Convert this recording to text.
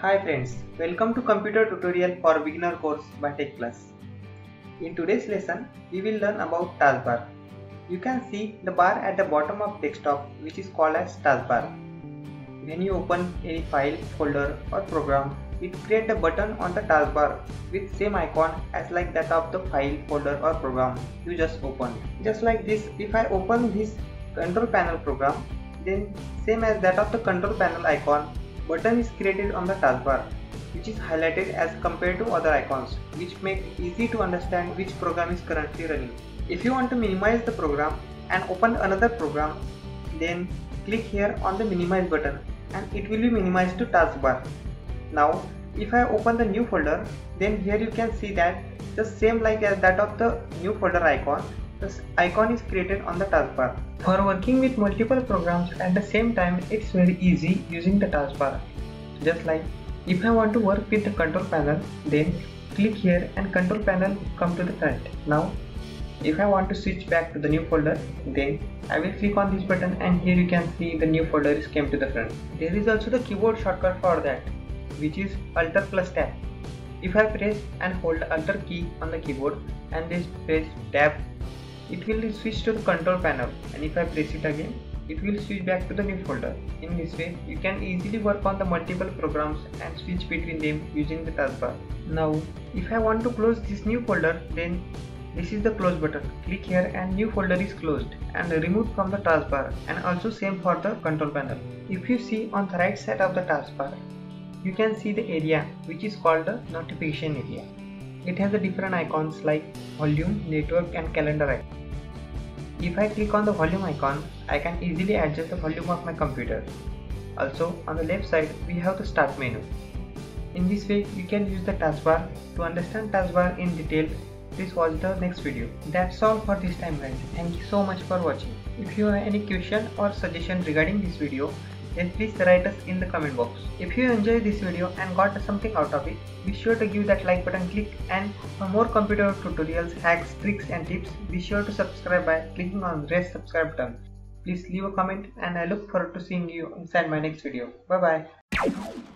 Hi friends, welcome to computer tutorial for beginner course by Tech Plus. In today's lesson, we will learn about taskbar. You can see the bar at the bottom of desktop which is called as taskbar. When you open any file, folder or program, it creates a button on the taskbar with same icon as like that of the file, folder or program you just opened. Just like this, if I open this control panel program, then same as that of the control panel icon, button is created on the taskbar which is highlighted as compared to other icons which make easy to understand which program is currently running. If you want to minimize the program and open another program then click here on the minimize button and it will be minimized to taskbar. Now if I open the new folder then here you can see that the same like as that of the new folder icon this icon is created on the taskbar. For working with multiple programs at the same time it's very easy using the taskbar. Just like if I want to work with the control panel then click here and control panel come to the front. Now if I want to switch back to the new folder then I will click on this button and here you can see the new folder is came to the front. There is also the keyboard shortcut for that which is Alt plus tab. If I press and hold Alt key on the keyboard and then press tab it will switch to the control panel and if I press it again it will switch back to the new folder. In this way you can easily work on the multiple programs and switch between them using the taskbar. Now if I want to close this new folder then this is the close button. Click here and new folder is closed and removed from the taskbar and also same for the control panel. If you see on the right side of the taskbar you can see the area which is called the notification area. It has the different icons like volume, network and calendar icon. If I click on the volume icon, I can easily adjust the volume of my computer. Also, on the left side, we have the start menu. In this way, you can use the taskbar. To understand taskbar in detail, please watch the next video. That's all for this time guys. Thank you so much for watching. If you have any question or suggestion regarding this video, then please write us in the comment box. If you enjoyed this video and got something out of it, be sure to give that like button click and for more computer tutorials, hacks, tricks and tips, be sure to subscribe by clicking on the red subscribe button. Please leave a comment and I look forward to seeing you inside my next video. Bye bye.